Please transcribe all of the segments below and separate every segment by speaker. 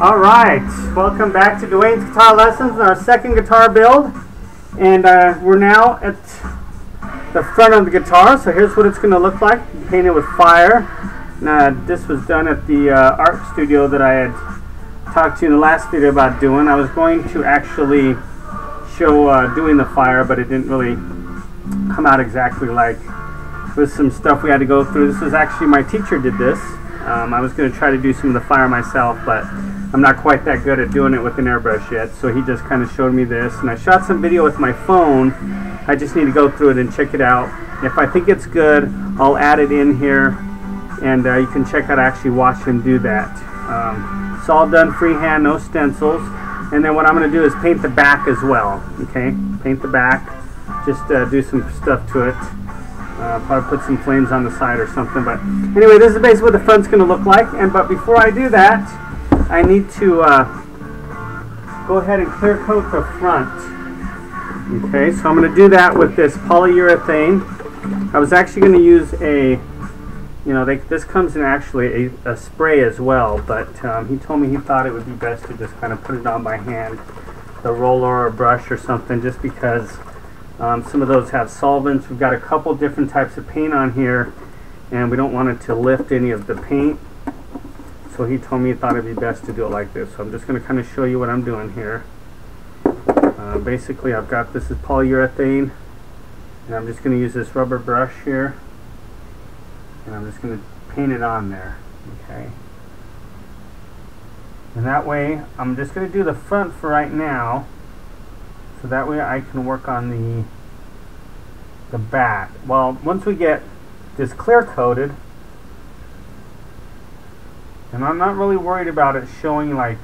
Speaker 1: All right, welcome back to Dwayne's Guitar Lessons, our second guitar build. And uh, we're now at the front of the guitar, so here's what it's going to look like, painted with fire. Now, this was done at the uh, art studio that I had talked to you in the last video about doing. I was going to actually show uh, doing the fire, but it didn't really come out exactly like with some stuff we had to go through. This was actually, my teacher did this. Um, I was going to try to do some of the fire myself, but I'm not quite that good at doing it with an airbrush yet, so he just kind of showed me this. And I shot some video with my phone. I just need to go through it and check it out. If I think it's good, I'll add it in here, and uh, you can check out actually watch him do that. Um, it's all done freehand, no stencils. And then what I'm going to do is paint the back as well. Okay, paint the back. Just uh, do some stuff to it. Uh, probably put some flames on the side or something. But anyway, this is basically what the front's going to look like. And but before I do that, I need to uh, go ahead and clear coat the front. Okay, so I'm going to do that with this polyurethane. I was actually going to use a, you know, they, this comes in actually a, a spray as well, but um, he told me he thought it would be best to just kind of put it on by hand, the roller or brush or something, just because um, some of those have solvents. We've got a couple different types of paint on here, and we don't want it to lift any of the paint. So he told me he thought it'd be best to do it like this. So I'm just going to kind of show you what I'm doing here. Uh, basically, I've got this is polyurethane, and I'm just going to use this rubber brush here, and I'm just going to paint it on there. Okay. And that way, I'm just going to do the front for right now, so that way I can work on the the back. Well, once we get this clear coated, and I'm not really worried about it showing like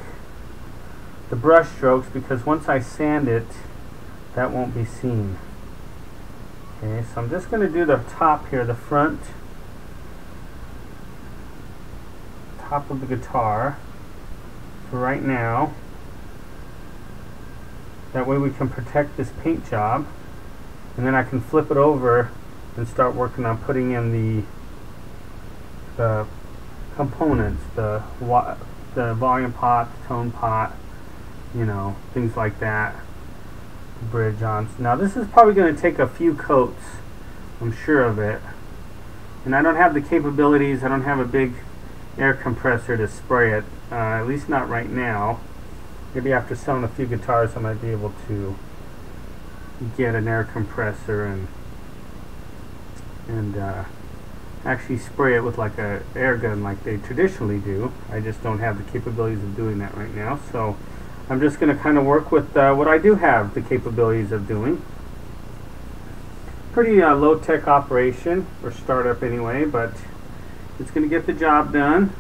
Speaker 1: the brush strokes because once I sand it that won't be seen okay so I'm just going to do the top here the front top of the guitar for right now that way we can protect this paint job and then I can flip it over and start working on putting in the the components, the the volume pot, the tone pot, you know, things like that. Bridge on. Now this is probably going to take a few coats, I'm sure of it. And I don't have the capabilities, I don't have a big air compressor to spray it, uh, at least not right now. Maybe after selling a few guitars I might be able to get an air compressor and and uh, actually spray it with like a air gun like they traditionally do. I just don't have the capabilities of doing that right now. So I'm just going to kind of work with uh, what I do have the capabilities of doing. Pretty uh, low-tech operation, or startup anyway, but it's going to get the job done.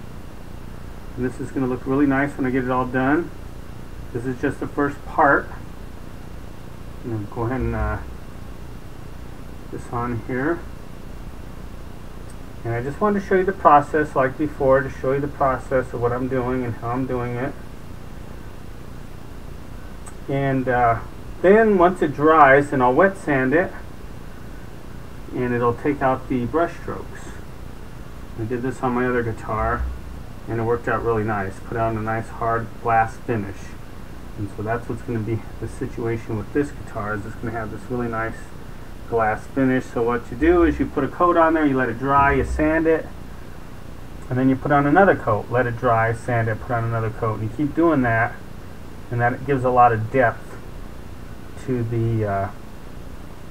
Speaker 1: And this is going to look really nice when I get it all done. This is just the first part. I'm going to go ahead and uh, this on here. And I just wanted to show you the process like before to show you the process of what I'm doing and how I'm doing it. And uh, then once it dries, then I'll wet sand it and it'll take out the brush strokes. I did this on my other guitar and it worked out really nice. Put out a nice hard glass finish. And so that's what's going to be the situation with this guitar is it's going to have this really nice glass finish. So what you do is you put a coat on there, you let it dry, you sand it, and then you put on another coat, let it dry, sand it, put on another coat, and you keep doing that, and that gives a lot of depth to the uh,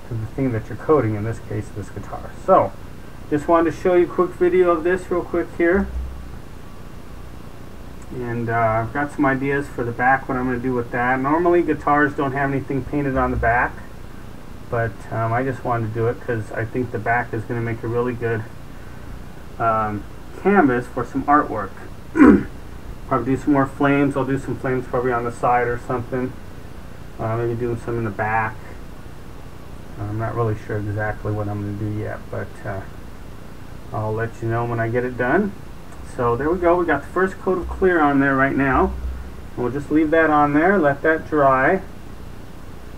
Speaker 1: to the thing that you're coating. In this case, this guitar. So, just wanted to show you a quick video of this real quick here. And uh, I've got some ideas for the back, what I'm going to do with that. Normally guitars don't have anything painted on the back but um, I just wanted to do it because I think the back is going to make a really good um, canvas for some artwork. probably do some more flames. I'll do some flames probably on the side or something. Uh, maybe doing some in the back. I'm not really sure exactly what I'm going to do yet, but uh, I'll let you know when I get it done. So there we go. We got the first coat of clear on there right now. We'll just leave that on there, let that dry,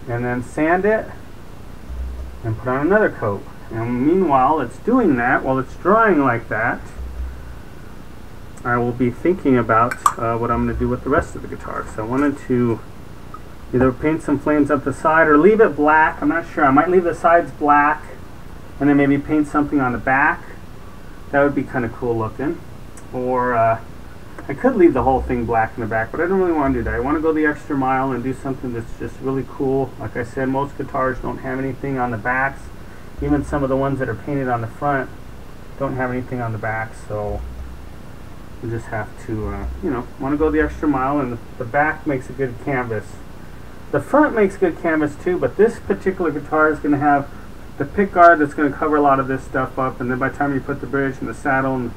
Speaker 1: and then sand it and put on another coat. And meanwhile, it's doing that while it's drying like that. I will be thinking about uh, what I'm going to do with the rest of the guitar. So I wanted to either paint some flames up the side or leave it black. I'm not sure. I might leave the sides black and then maybe paint something on the back. That would be kind of cool looking. Or uh, I could leave the whole thing black in the back, but I don't really want to do that. I want to go the extra mile and do something that's just really cool. Like I said, most guitars don't have anything on the backs. Even some of the ones that are painted on the front don't have anything on the back, so we just have to, uh, you know, want to go the extra mile, and the, back makes a good canvas. The front makes good canvas too, but this particular guitar is going to have the pick guard that's going to cover a lot of this stuff up, and then by the time you put the bridge and the saddle, and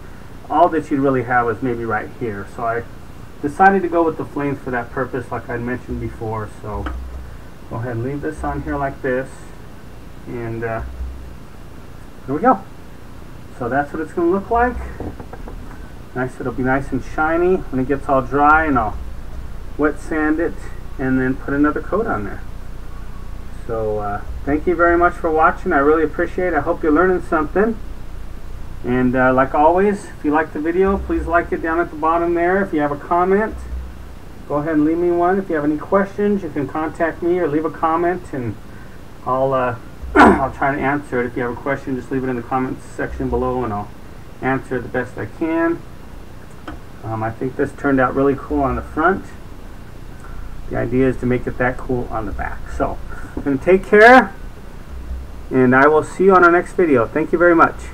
Speaker 1: all that you'd really have is maybe right here. So I decided to go with the flames for that purpose, like I mentioned before. So go ahead and leave this on here like this, and uh, here we go. So that's what it's going to look like. Nice, it'll be nice and shiny when it gets all dry and I'll wet sand it and then put another coat on there. So uh, thank you very much for watching. I really appreciate it. I hope you're learning something. And uh, like always, if you like the video, please like it down at the bottom there. If you have a comment, go ahead and leave me one. If you have any questions, you can contact me or leave a comment and I'll, uh, I'll try to answer it. If you have a question, just leave it in the comments section below and I'll answer it the best I can. Um, I think this turned out really cool on the front. The idea is to make it that cool on the back. So, to take care, and I will see you on our next video. Thank you very much.